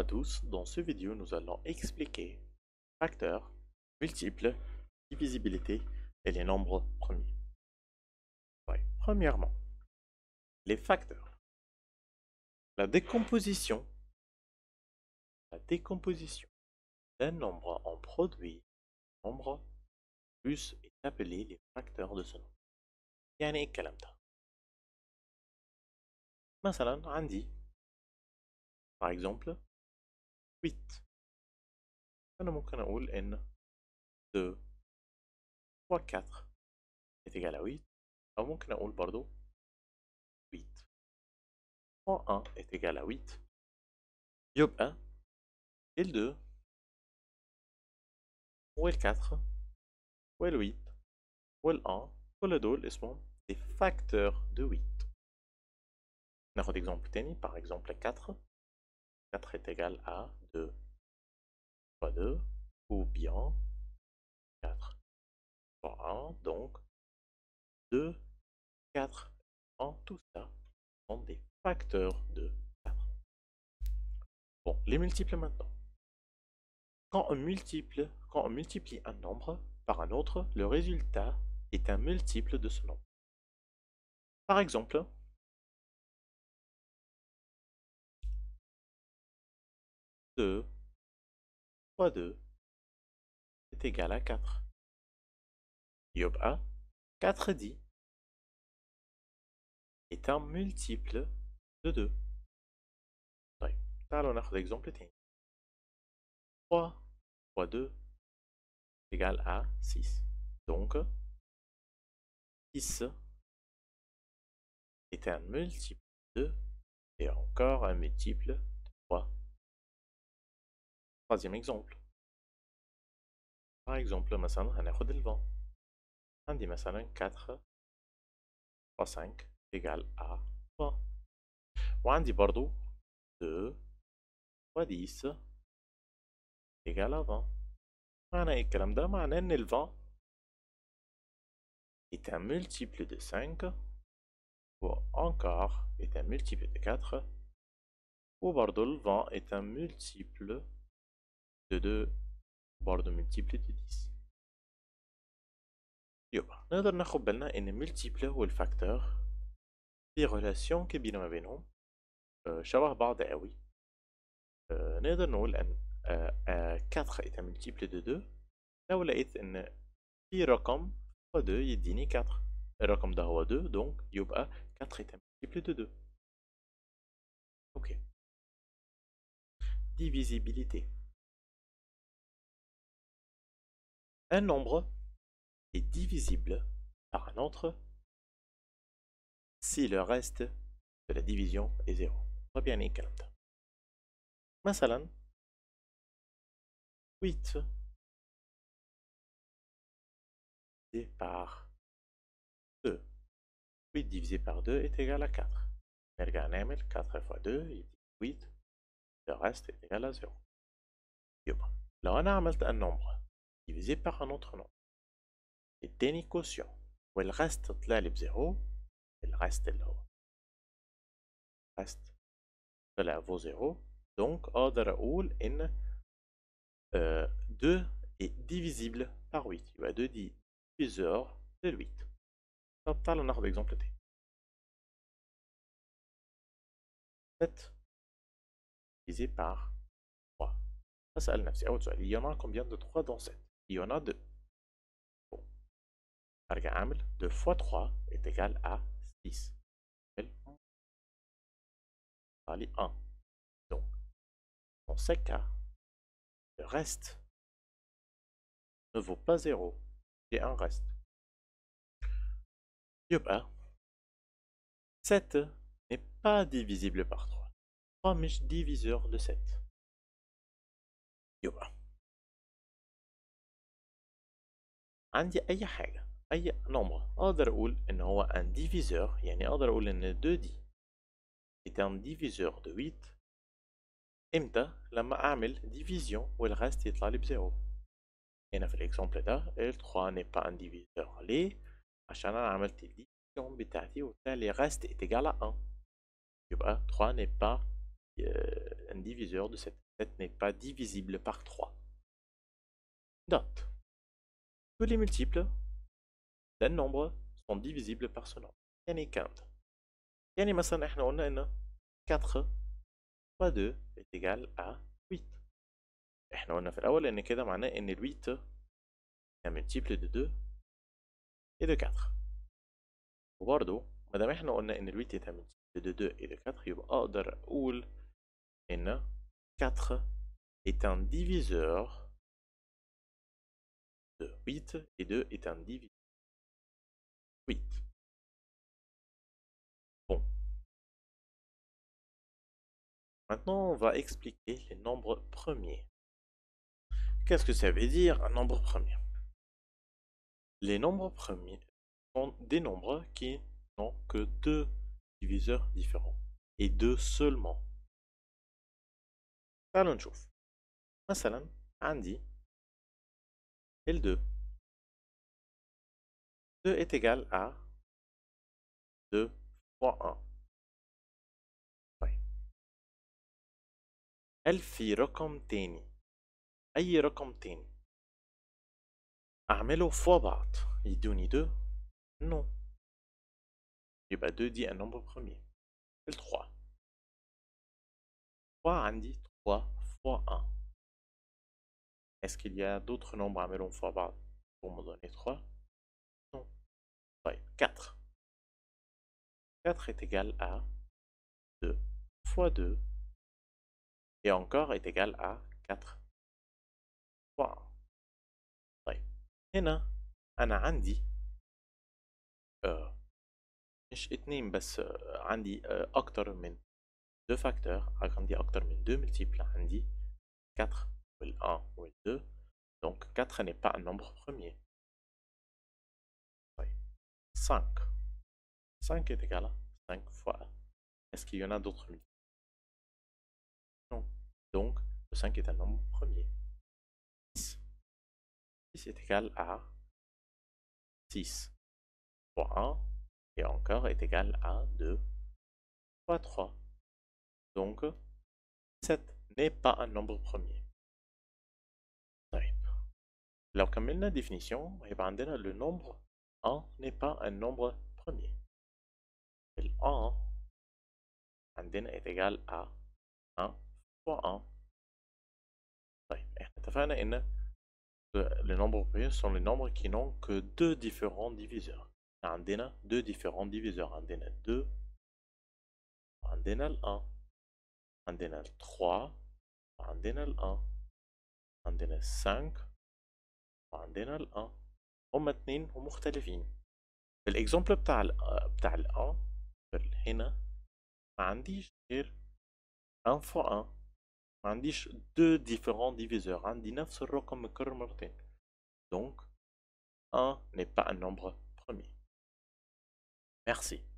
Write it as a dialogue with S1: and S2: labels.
S1: Bonjour à tous, dans ce vidéo nous allons expliquer facteurs, multiples, divisibilité et les nombres premiers. Ouais, Premièrement, les facteurs. La décomposition. La décomposition d'un nombre en produit nombre plus est appelée les facteurs de ce nombre. يعني ايه الكلام ده؟ مثلا عندي par exemple 8 أنا ممكن أقول إن 2 fois 4 est égal à 8 أو ممكن أقول برضو 8 fois 1 est égal à 8 يبقى ال 2 وال 4 وال 8 وال 1 كل دول اسمهم des facteurs de 8 ناخد exemple تاني par exemple 4 4 est égal à 2 fois 2 ou bien 4 fois 1 donc 2 4 1 tout ça sont des facteurs de 4 bon les multiples maintenant. Quand on multiplie quand on multiplie un nombre par un autre le résultat est un multiple de ce nombre. Par exemple 2 fois 2 est égal à 4 يبقى 4 دي est un multiple de 2 طيب تعالوا ناخد exemple تاني 3 fois 2 égale à 6 donc 6 est un multiple de et encore un multiple de 3 troisième exemple par exemple مثلا هناخد ال 20 عندي مثلا 4 fois 5 égale à 3 وعندي برضو 2 fois 10 égale à 20 معنى ايه الكلام ده؟ معناه ان ال 20 est un multiple de 5 ou encore est un multiple de 4 وبرضو ال 20 est un multiple de 2 برضو multiple de 10 يبقى نقدر ناخد بالنا ان الملتيبل والفاكتور في ريلاسيون كبيرة ما بينهم شبه بعض قوي نقدر نقول ان 4 est un multiple de 2 لو لقيت ان في رقم هو 2 يديني 4 الرقم ده هو 2 دونك يبقى 4 est un multiple de 2 ok. Divisibilité. Un nombre est divisible par un autre si le reste de la division est 0. طب يعني ايه الكلام ده؟ مثلا 8 divisé par 2 8 divisé par 2 est égal à 4 نرجع نعمل 4 fois 2 يدي 8 le reste est égal à 0 يبقى لو أنا عملت un nombre divisé par un autre nombre اداني quotient والرست طلع لي بزيرو الرست اللي هو reste طلع فو زيرو دونك اقدر اقول ان 2 est divisible par 8 يبقى 2 دي diviseur de 8 طب تعالوا ناخد اكزامبل تاني 7 divisé par 3 هسأل نفسي أول سؤال il y en a combien de 3 dans 7 il y en a deux. Bon. Targa 2 fois 3 est égal à 6. 1. Donc, dans ces cas, le reste ne vaut pas 0. Il un reste. Eh ben, Yuba, 7 n'est pas divisible par 3. 3 diviseur de 7. Yuba. Eh ben. عندي أي حاجة أي نمرة أقدر أقول إن هو ان ديفيزور يعني أقدر أقول إن 2 دي ان ديفيزور دو 8 إمتى؟ لما أعمل ديفيزيون والغاز يطلع لي بزيرو. هنا في الاكزامبل ده ال 3 ني با ان ديفيزور ليه؟ عشان أنا عملت الديفيزيون بتاعتي وبالتالي غاز اتجاه 1 يبقى 3 ني با ان ديفيزور دو 7 7 ني با ديفيزيبل بار 3 دوت Tous les multiples d'un nombre sont divisibles par ce nombre. يعني كام يعني مثلا احنا قلنا ان 4 fois 2 est égal à 8 احنا قلنا في الاول ان كده معناه ان ال 8 est un multiple de 2 et de 4 وبرضه ما دام احنا قلنا ان ال 8 est un multiple de 2 et de 4 يبقى اقدر اقول ان 4 est un diviseur de 8 et 2 est un diviseur 8. Bon. Maintenant, on va expliquer les nombres premiers. Qu'est-ce que ça veut dire un nombre premier Les nombres premiers sont des nombres qui n'ont que deux diviseurs différents et deux seulement. تعالوا نشوف مثلا عندي L2 2 est égal à 2 fois 1 طيب هل في رقم تاني أي رقم تاني أعمله فوا بعض يدوني 2 non يبقى 2 دي un nombre premier le 3 3 عندي 3 fois 1 est-ce qu'il y a d'autres nombres عاملهم فوا بعض pour me donner 3 non طيب 4 4 est égal à 2 fois 2 et encore est égal à 4 fois 1 طيب هنا أنا عندي آه مش اتنين بس آه عندي آه أكتر من 2 فاكتور عندي أكتر من 2 multiples عندي 4 ou 1 ou L2. Donc 4 n'est pas un nombre premier. 5. 5 est égal à 5 fois 1. Est-ce qu'il y en a d'autres Non. Donc le 5 est un nombre premier. 6 est égal à 6 fois 1 et encore est égal à 2 fois 3. Donc 7 n'est pas un nombre premier. لو كملنا définition هيبقى عندنا le nombre 1 n'est pas un nombre premier ال 1 عندنا est égal à 1 fois 1 طيب احنا اتفقنا ان les nombres premiers sont les nombres qui n'ont que deux différents diviseurs عندنا deux différents diviseurs عندنا 2 وعندنا ال 1 عندنا ال 3 وعندنا ال 1 عندنا ال 5 وعندنا ال 1 هما اتنين ومختلفين. في الاكزامبل بتاع ال بتاع ال 1 هنا ما عنديش غير 1 fois 1 ما عنديش deux différents diviseurs عندي نفس الرقم متكرر مرتين. Donc 1 n'est pas un nombre premier. Merci.